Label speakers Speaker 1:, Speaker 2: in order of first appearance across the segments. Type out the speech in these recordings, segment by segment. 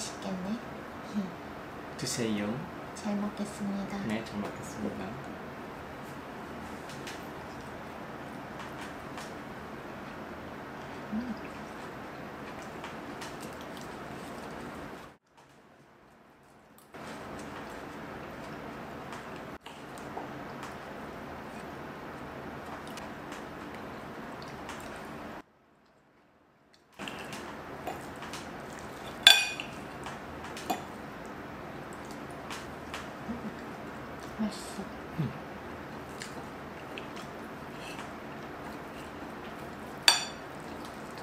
Speaker 1: 맛있겠네.
Speaker 2: 드세요.
Speaker 1: 잘 먹겠습니다.
Speaker 2: 네, 잘 먹겠습니다.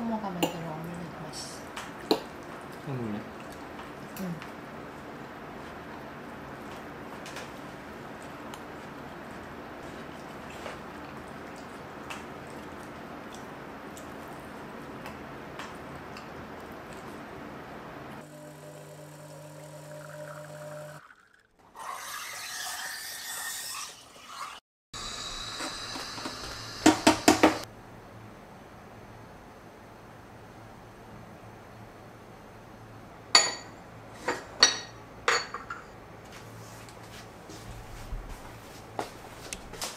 Speaker 1: 토모가 만든 오믈렛 맛있어.
Speaker 2: 오믈렛.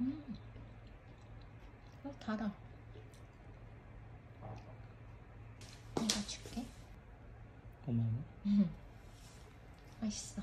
Speaker 1: 음. 어, 달아. 내가 줄게.
Speaker 2: 고마워.
Speaker 1: 음. 맛있어.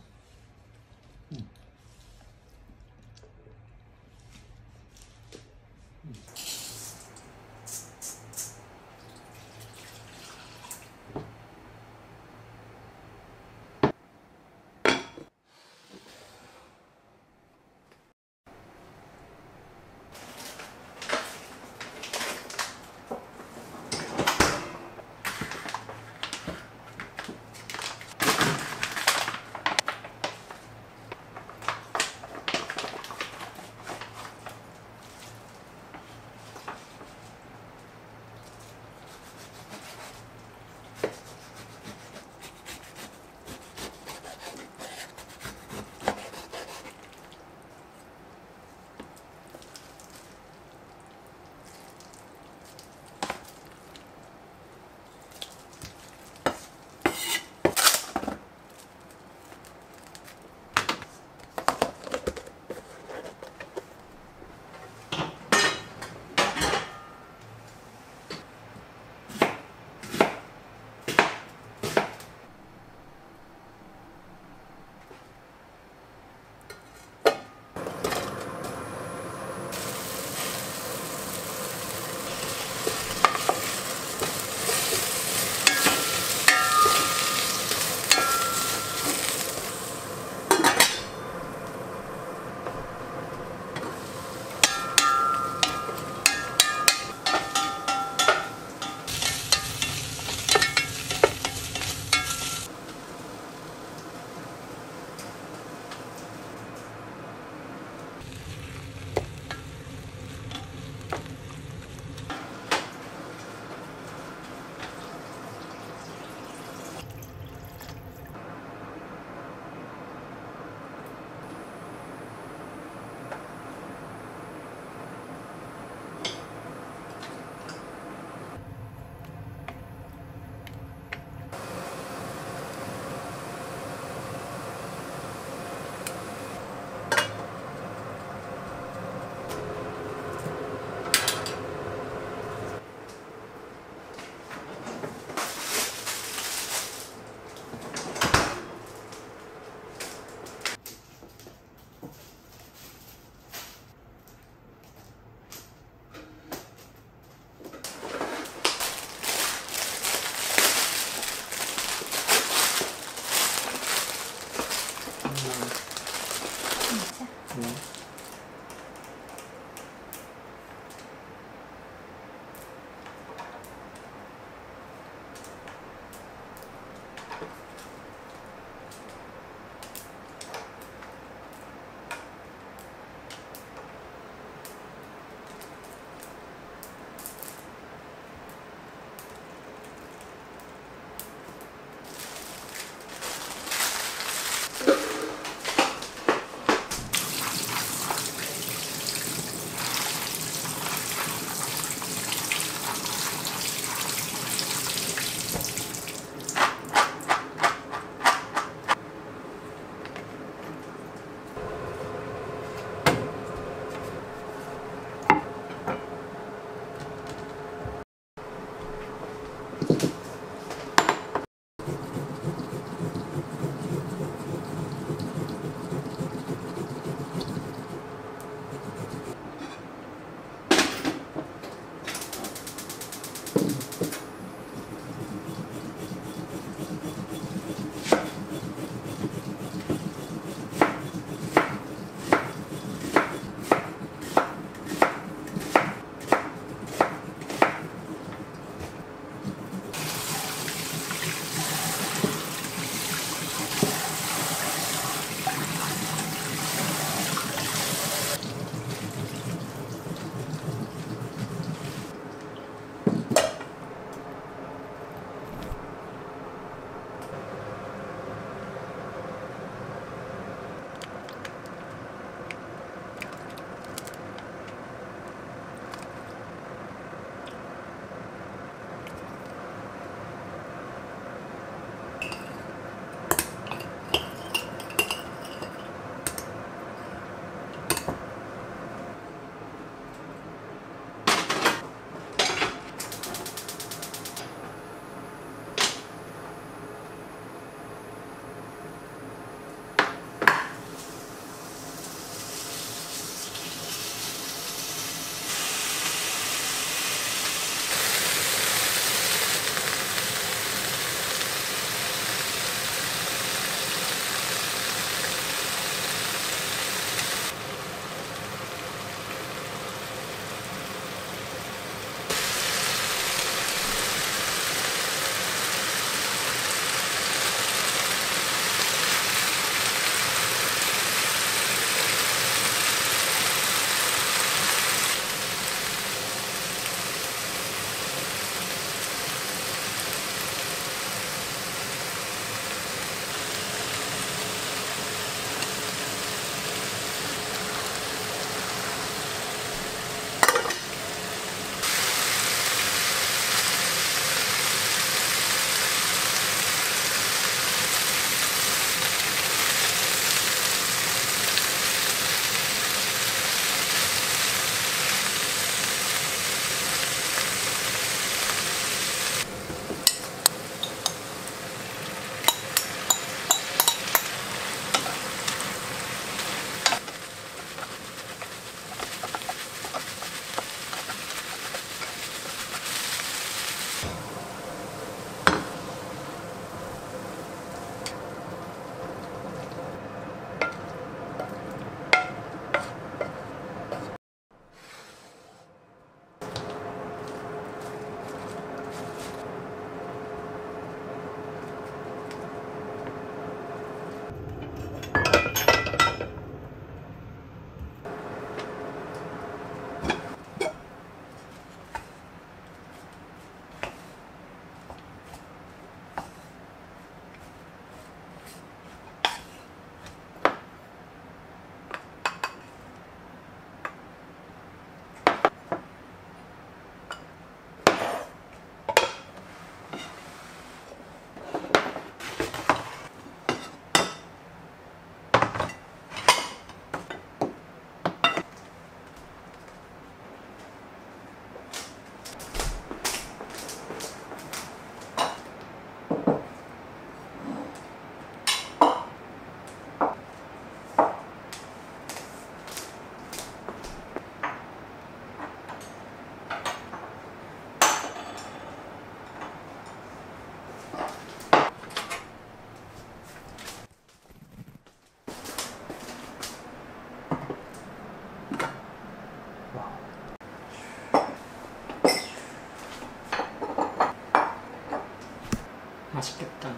Speaker 2: 맛있겠다.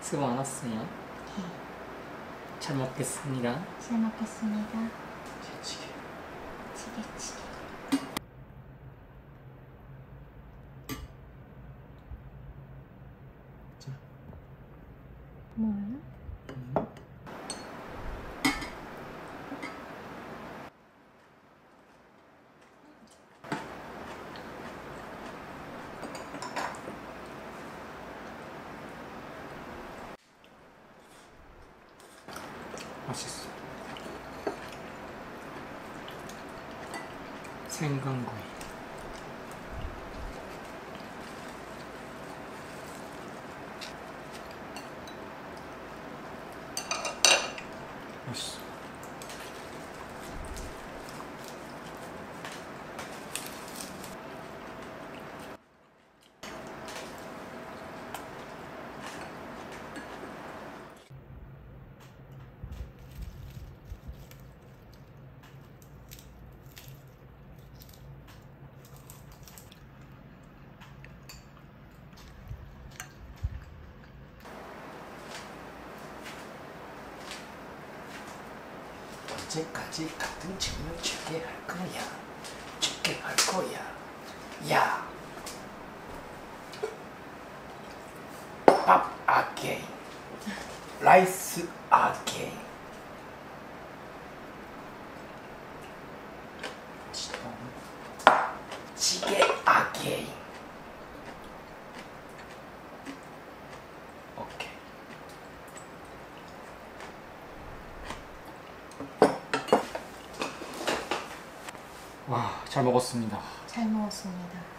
Speaker 1: 수고 많았어요. 잘 먹겠습니다.
Speaker 2: 잘 먹겠습니다.
Speaker 1: 제
Speaker 2: 찌개.
Speaker 1: 찌개찌개. 강구이. 맛있어.
Speaker 3: 언제까지 같은 책임을 지게 할 거야? 지게 할 거야. 야. 밥 아게인. 라이스 아게인. 찌개 아게인. 오케이.
Speaker 1: 와, 잘 먹었습니다.
Speaker 2: 잘 먹었습니다.